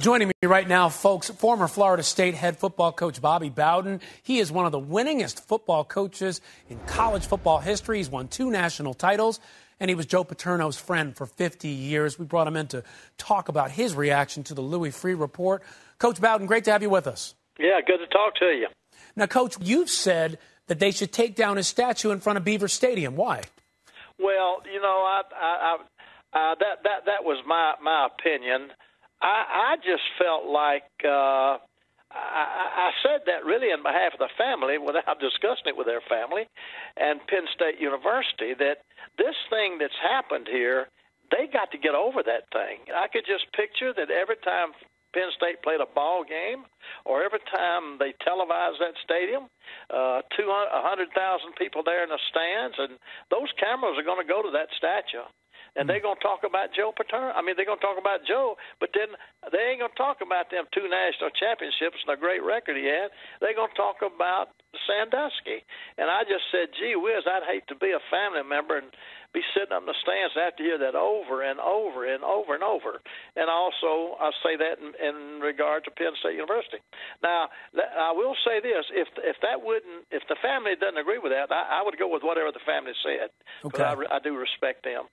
Joining me right now, folks, former Florida State head football coach Bobby Bowden. He is one of the winningest football coaches in college football history. He's won two national titles, and he was Joe Paterno's friend for 50 years. We brought him in to talk about his reaction to the Louis Freeh report. Coach Bowden, great to have you with us. Yeah, good to talk to you. Now, Coach, you've said that they should take down his statue in front of Beaver Stadium. Why? Well, you know, I, I, I uh, that that that was my my opinion. I, I just felt like uh, I, I said that really in behalf of the family without discussing it with their family and Penn State University that this thing that's happened here, they got to get over that thing. I could just picture that every time Penn State played a ball game, or every time they televise that stadium, uh, 100,000 people there in the stands, and those cameras are going to go to that statue and they're going to talk about Joe Paterno. I mean, they're going to talk about Joe, but then they ain't going to talk about them two national championships and the great record he had. They're going to talk about Sandusky. And I just said, gee whiz, I'd hate to be a family member and be sitting up in the stands and have to hear that over and over and over and over. And also, I say that in, in regard to Penn State University. Now, I will say this: if if that wouldn't, if the family doesn't agree with that, I, I would go with whatever the family said. Okay. I, I do respect them.